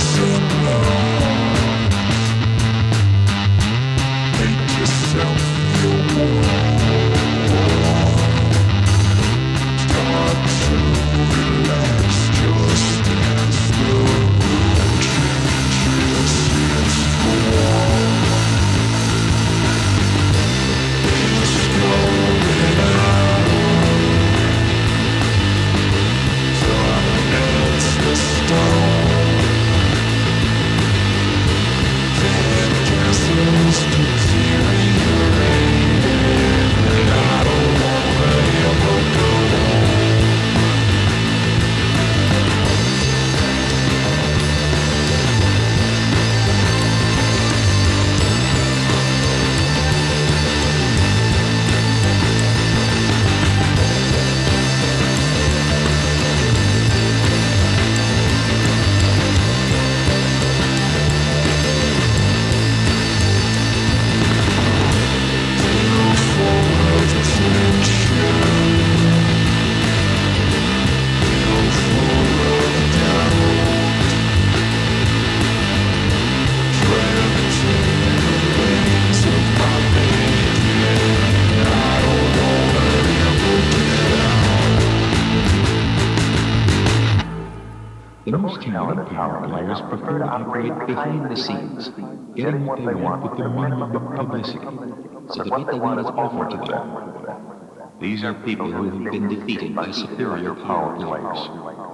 see Christmas. The most talented power players prefer to operate behind the scenes, getting what they want with the minimum of publicity, so that what they want is offered to them. These are people who have been defeated by superior power players.